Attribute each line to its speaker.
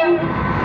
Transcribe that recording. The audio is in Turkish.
Speaker 1: Hadi.